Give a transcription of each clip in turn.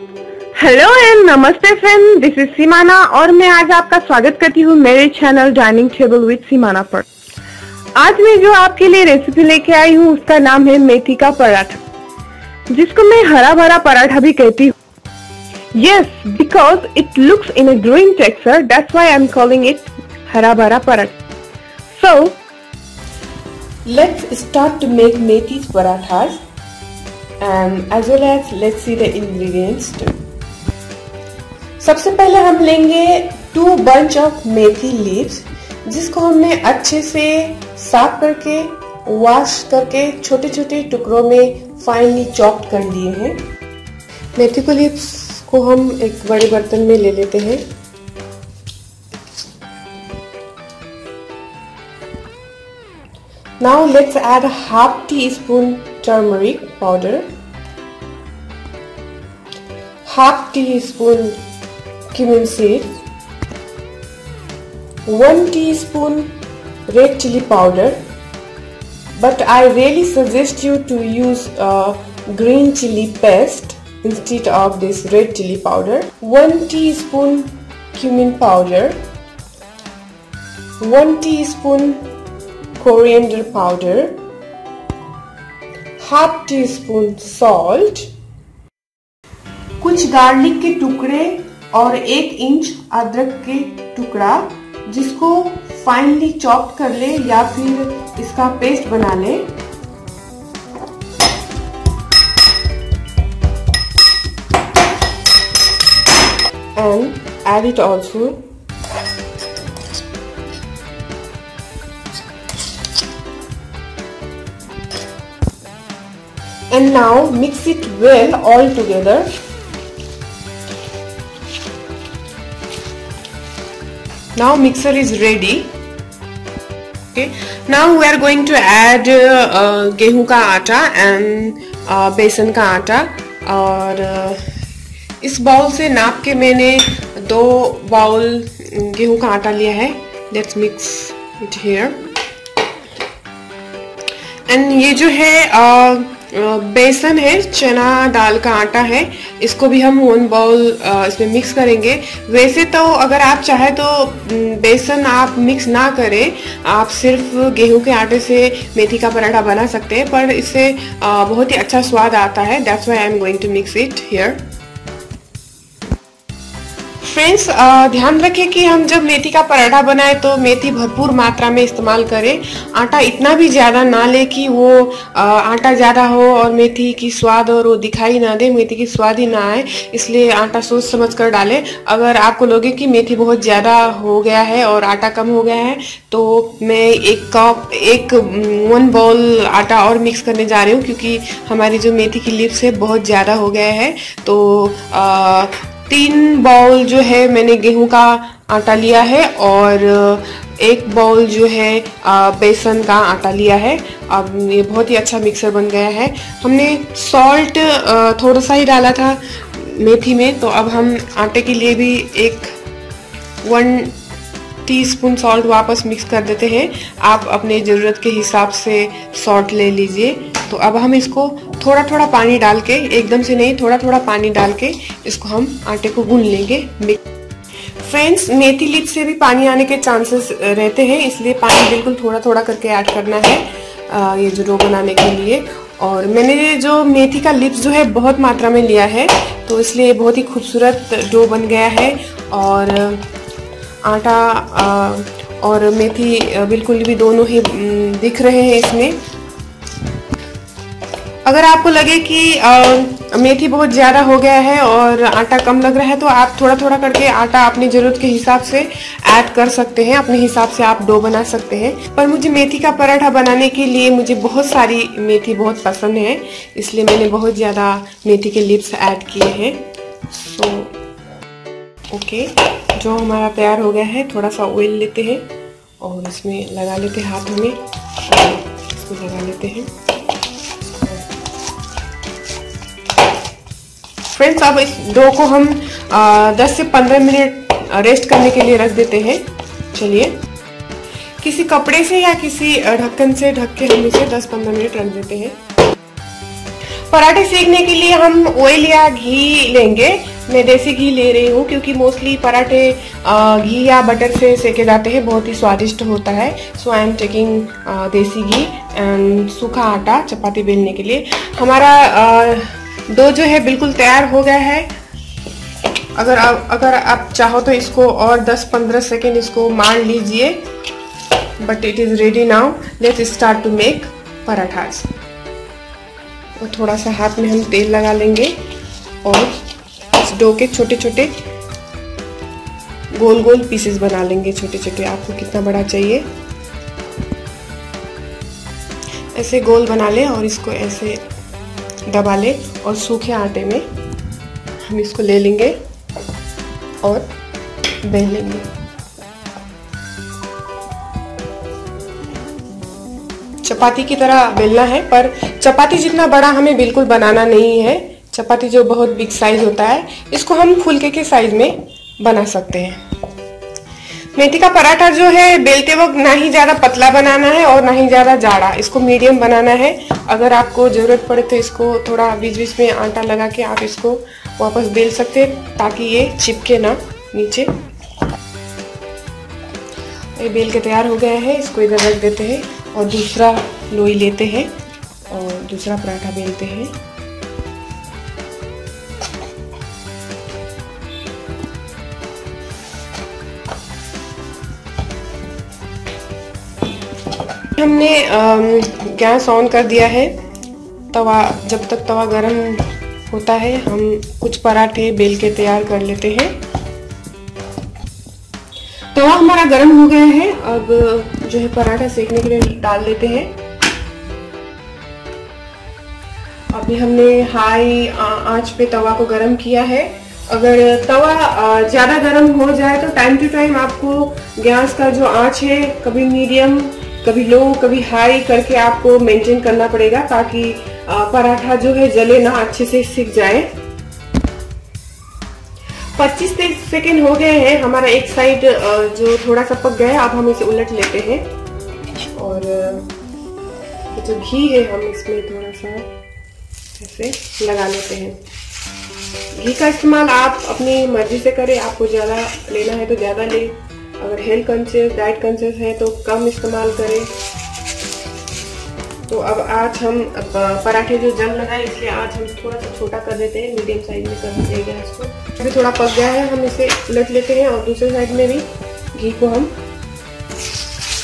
Hello and नमस्ते friend this is Seemana और मैं आज आपका स्वागत करती हूँ मेरे channel dining table with Seemana पर। आज मैं जो आपके लिए रेसिपी लेके आई हूँ, उसका नाम है मेथी का पराठा, जिसको मैं हरा भरा पराठा भी कहती हूँ। Yes because it looks in a green texture, that's I am calling it हरा भरा paratha. So let's start to make methi parathas. And as well as let's see the ingredients too. सबसे पहले हम लेंगे two bunch of methi leaves जिसको हमने अच्छे से साफ़ करके वॉश करके छोटे छोटे टुकड़ों में फाइनली चॉप्ड कर लिए हैं। मेथी को लीव्स को हम एक बड़े बर्तन में ले लेते हैं। Now let's add half teaspoon turmeric powder, half teaspoon cumin seeds, 1 teaspoon red chili powder. But I really suggest you to use uh, green chili paste instead of this red chili powder. 1 teaspoon cumin powder. 1 teaspoon coriander powder. Half teaspoon salt कुछ garlic के टुकड़े और एक inch अदरक के टुकड़ा, जिसको finally chop कर ले या फिर इसका पेस्ट बना ले। And add it also and now mix it well all together now mixer is ready. Okay. Now we are going to add uh, गेहूँ का आटा एंड uh, बेसन का आटा और uh, इस बाउल से नाप के मैंने दो बाउल गेहूँ का आटा लिया है। Let's mix it here and ये जो है uh, बेसन है, चना दाल का आटा है, इसको भी हम वन बाउल इसमें मिक्स करेंगे। वैसे तो अगर आप चाहे तो बेसन आप मिक्स ना करें, आप सिर्फ़ गेहूँ के आटे से मेथी का पराठा बना सकते हैं, पर इससे बहुत ही अच्छा स्वाद आता है। That's why I am going to mix it here friends ध्यान रखें कि हम जब मेथी का पराठा बनाए तो मेथी भरपूर मात्रा में इस्तेमाल करें। आटा इतना भी ज़्यादा ना ले कि वो आटा ज़्यादा हो और मेथी की स्वाद और वो दिखाई ना दे मेथी की स्वाद ही ना आए इसलिए आटा सोच समझ कर डालें। अगर आपको लगे कि मेथी बहुत ज़्यादा हो गया है और आटा कम हो गया है तो मैं एक कप एक वन बाउल आटा और मिक्स करने जा रही हूँ क्योंकि हमारी जो मेथी की लिप्स है बहुत ज़्यादा हो गया है। तो आ, तीन बाउल जो है मैंने गेहूँ का आटा लिया है और एक बाउल जो है बेसन का आटा लिया है। अब ये बहुत ही अच्छा मिक्सर बन गया है। हमने सॉल्ट थोड़ा सा ही डाला था मेथी में तो अब हम आटे के लिए भी एक वन टीस्पून सॉल्ट वापस मिक्स कर देते हैं। आप अपने ज़रूरत के हिसाब से सॉल्ट ले लीजिए। तो अब हम इसको थोड़ा थोड़ा पानी डाल के एकदम से नहीं थोड़ा थोड़ा पानी डाल के इसको हम आटे को गून लेंगे। फ्रेंड्स मेथी लिप से भी पानी आने के चांसेस रहते हैं इसलिए पानी बिल्कुल थोड़ा थोड़ा करके ऐड करना है आ, ये जो डो बनाने के लिए। और मैंने जो मेथी का लिप्स जो है बहुत मात्रा में लिया है तो इसलिए बहुत ही खूबसूरत डो बन गया है। और आटा आ, और मेथी बिल्कुल भी दोनों ही दिख रहे हैं इसमें। अगर आपको लगे कि आ, मेथी बहुत ज़्यादा हो गया है और आटा कम लग रहा है तो आप थोड़ा थोड़ा करके आटा अपनी ज़रूरत के हिसाब से ऐड कर सकते हैं अपने हिसाब से आप डो बना सकते हैं। पर मुझे मेथी का पराठा बनाने के लिए मुझे बहुत सारी मेथी बहुत पसंद है इसलिए मैंने बहुत ज़्यादा मेथी के लिप्स ऐड किए हैं। सो ओके जो हमारा तैयार हो गया है थोड़ा सा ऑयल लेते हैं और इसमें लगा लेते हैं हाथों में। इसमें लगा लेते हैं। फ्रेंड्स अब इस डो को हम आ, 10 से 15 मिनट रेस्ट करने के लिए रख देते हैं। चलिए। किसी कपड़े से या किसी ढक्कन से ढक के हम इसे 10-15 मिनट रख देते हैं। पराठे सेकने के लिए हम ऑयल या घी लेंगे। मैं देसी घी ले रही हूँ क्योंकि मोस्टली पराठे घी या बटर से सेके जाते हैं। बहुत ही स्वादिष्ट होता है। सो आई एम टेकिंग देसी घी एंड सूखा आटा चपाती बेलने के लिए। हमारा दो जो है बिल्कुल तैयार हो गया है। अगर आप अगर आप चाहो तो इसको और 10-15 सेकेंड इसको मार लीजिए। But it is ready now let start to make parathas और थोड़ा सा हाथ में हम तेल लगा लेंगे और इस डो के छोटे छोटे गोल गोल पीसेस बना लेंगे। छोटे छोटे आपको कितना बड़ा चाहिए। ऐसे गोल बना लें और इसको ऐसे दबा ले और सूखे आटे में हम इसको ले लेंगे और बेल लेंगे। चपाती की तरह बेलना है, पर चपाती जितना बड़ा हमें बिल्कुल बनाना नहीं है, चपाती जो बहुत बिग साइज़ होता है, इसको हम फुलके के साइज़ में बना सकते हैं। मेथी का पराठा जो है, बेलते वक्त ना ही ज़्यादा पतला बनाना है और ना ही ज़्यादा जाड़ा। इसको मीडियम बनाना है। अगर आपको ज़रूरत पड़े तो इसको थोड़ा बीच बीच में आटा लगा के आप इसको वापस बेल सकते हैं, ताकि ये चिपके ना नीचे। ये बेल के तैयार हो गया है। इसको इधर रख देते हैं और दूसरा लोई लेते हैं और दूसरा पराठा बेलते हैं। हमने गैस ऑन कर दिया है। तवा, जब तक तवा गर्म होता है, हम कुछ पराठे बेल के तैयार कर लेते हैं। तवा हमारा गर्म हो गया है। अब, जो है पराठा सेकने के लिए डाल लेते हैं। अभी हमने हाई आँच पे तवा को गर्म किया है। अगर तवा ज़्यादा गर्म हो जाए तो टाइम टू टाइम आपको गैस का जो आँच है, कभी मीडियम कभी लो कभी हाई करके आपको मेंटेन करना पड़ेगा ताकि पराठा जो है जले ना, अच्छे से सीख जाए। 25 सेकेंड हो गए हैं, हमारा एक साइड जो थोड़ा सा पक गया है, अब हम इसे उलट लेते हैं। और जो घी है, हम इसमें थोड़ा सा ऐसे लगा लेते हैं। घी का इस्तेमाल आप अपनी मर्ज़ी से करें, आपको ज़्यादा लेना है तो ज़्यादा ले। अगर हेल्थ कॉन्शियस डाइट कॉन्शियस है तो कम इस्तेमाल करें। तो अब आज हम पराठे जो जल लगा है, इसलिए आज हम थोड़ा सा छोटा कर देते हैं मीडियम साइज़ में कर दिया गैस को। अभी थोड़ा पक गया है, हम इसे उलट लेते हैं, और दूसरे साइड में भी घी को हम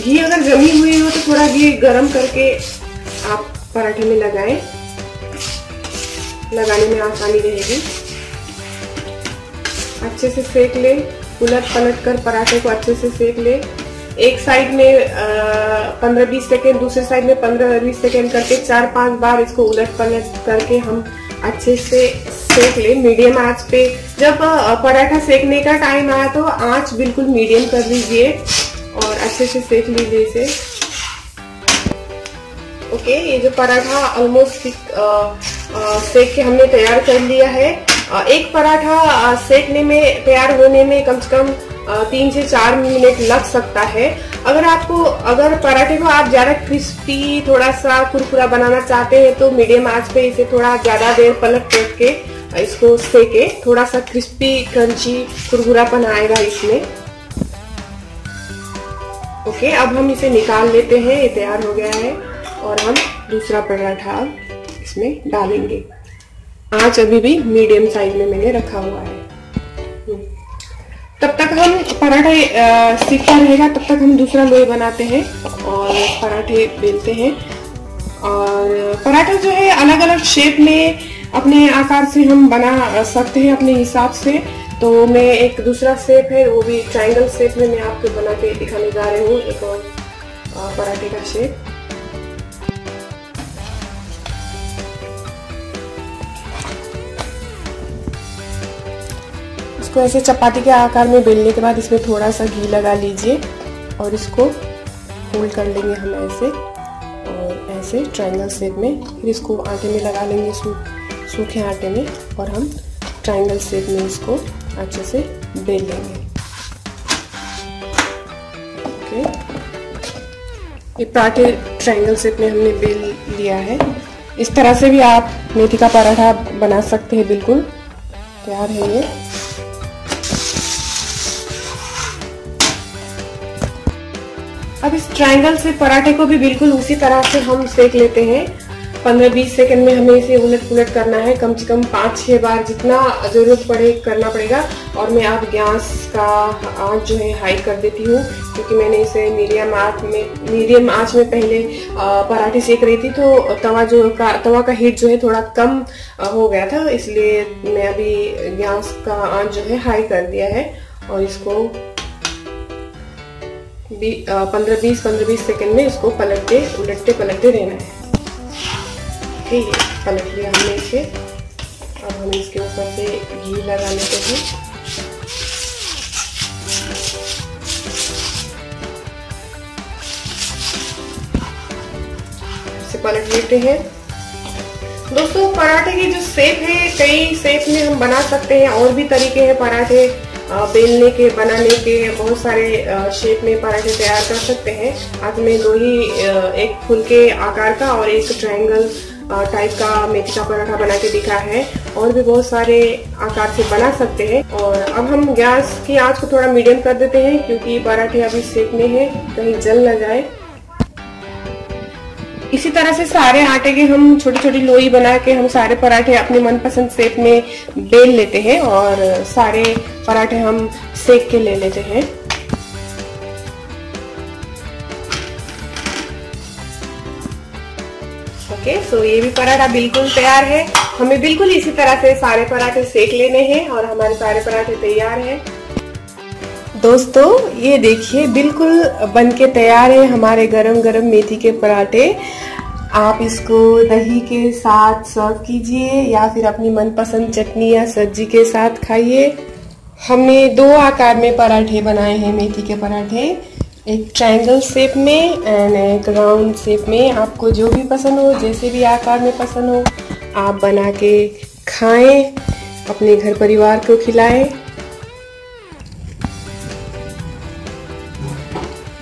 घी अगर जमी हुई हो तो थोड़ा घी गरम करके आप पराठे में लगाएँ। लगाने में आसानी रहेगी। अच्छे से सेक ले। उलट पलट कर, पराठे को अच्छे से सेक ले। एक साइड में पंद्रह बीस सेकेंड दूसरे साइड में पंद्रह बीस सेकेंड करके चार पाँच बार इसको उलट पलट करके हम अच्छे से सेक ले। मीडियम आँच पे। जब पराठा सेकने का टाइम आया तो आँच बिल्कुल मीडियम कर लीजिए और अच्छे से सेक लीजिए इसे। ओके, ये जो पराठा ऑलमोस्ट सेक के हमने तैयार कर लिया है। एक पराठा सेकने में, तैयार होने में कम से कम तीन से चार मिनट लग सकता है। अगर आपको, अगर पराठे को आप ज़्यादा क्रिस्पी थोड़ा सा कुरकुरा बनाना चाहते हैं तो मीडियम आँच पे इसे थोड़ा ज़्यादा देर पलट करके इसको सेके, थोड़ा सा क्रिस्पी क्रंची कुरकुरापन आएगा इसमें। ओके अब हम इसे निकाल लेते हैं, ये तैयार हो गया है, और हम दूसरा पराठा इसमें डालेंगे। आँच अभी भी मीडियम साइज़ में मैंने रखा हुआ है। तब तक हम पराठे सीखता रहेगा, तब तक हम दूसरा लोई बनाते हैं और पराठे बेलते हैं। और पराठा जो है अलग अलग शेप में अपने आकार से हम बना सकते हैं, अपने हिसाब से। तो मैं एक दूसरा शेप है, वो भी ट्रायंगल शेप में मैं आपको बना के दिखाने जा रही हूँ, एक और पराठे का शेप इसको ऐसे चपाती के आकार में बेलने के बाद इसमें थोड़ा सा घी लगा लीजिए और इसको फोल्ड कर लेंगे हम ऐसे और ऐसे ट्रायंगल शेप में। फिर इसको आटे में लगा लेंगे सूखे आटे में और हम ट्रायंगल शेप में इसको अच्छे से बेल लेंगे। ओके। ये पराठे ट्रायंगल शेप में हमने बेल लिया है। इस तरह से भी आप मेथी का पराठा बना सकते हैं, बिल्कुल तैयार है ये। अब इस ट्रायंगल से पराठे को भी बिल्कुल उसी तरह से हम सेक लेते हैं। पंद्रह बीस सेकंड में हमें इसे उलट पुलट करना है। कम से कम पाँच छः बार जितना ज़रूरत पड़े करना पड़ेगा। और मैं अब गैस का आँच जो है हाई कर देती हूँ, क्योंकि मैंने इसे मीडियम आँच में मीडियम आँच में पहले पराठे सेक रही थी तो तवा जो का तवा का हीट जो है थोड़ा कम हो गया था। इसलिए मैं अभी गैस का आँच जो है हाई कर दिया है। और इसको पंद्रह बीस पंद्रह बीस सेकेंड में इसको पलटते उलटते पलटते रहना है। के ये पलट लिया हमने इसे। अब हम इसके ऊपर से घी लगा लेते हैं। इसे पलट लेते हैं। दोस्तों, पराठे की जो सेप है, कई सेप में हम बना सकते हैं, और भी तरीके हैं पराठे। बेलने के, बनाने के बहुत सारे शेप में पराठे तैयार कर सकते हैं। आज मैं दो ही एक फुल के आकार का और एक ट्रायंगल टाइप का मेथी का पराठा बना के दिखा है। और भी बहुत सारे आकार से बना सकते हैं। और अब हम गैस की आँच को थोड़ा मीडियम कर देते हैं, क्योंकि पराठे अभी सेकने हैं, कहीं जल ना जाए। इसी तरह से सारे आटे के हम छोटी छोटी लोई बना के हम सारे पराठे अपने मनपसंद शेप में बेल लेते हैं और सारे पराठे हम सेक के ले लेते हैं। ओके सो ये भी पराठा बिल्कुल तैयार है। हमें बिल्कुल इसी तरह से सारे पराठे सेक लेने हैं और हमारे सारे पराठे तैयार हैं। दोस्तों, ये देखिए, बिल्कुल बन के तैयार है हमारे गरम गरम मेथी के पराठे। आप इसको दही के साथ सर्व कीजिए या फिर अपनी मनपसंद चटनी या सब्ज़ी के साथ खाइए। हमने दो आकार में पराठे बनाए हैं, मेथी के पराठे। एक ट्रायंगल शेप में एंड एक राउंड शेप में। आपको जो भी पसंद हो, जैसे भी आकार में पसंद हो, आप बना के खाएँ, अपने घर परिवार को खिलाएँ।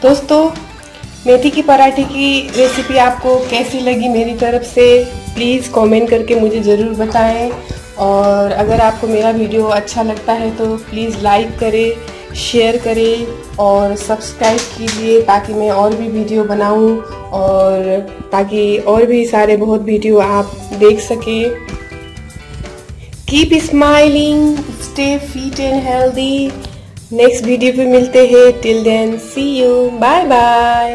दोस्तों, मेथी की पराठे की रेसिपी आपको कैसी लगी मेरी तरफ़ से प्लीज़ कमेंट करके मुझे ज़रूर बताएँ। और अगर आपको मेरा वीडियो अच्छा लगता है तो प्लीज़ लाइक करें शेयर करें और सब्सक्राइब कीजिए ताकि मैं और भी वीडियो बनाऊँ और ताकि और भी सारे बहुत वीडियो आप देख सकें। Keep smiling stay fit and healthy next video पे मिलते हैं. Till then see you bye bye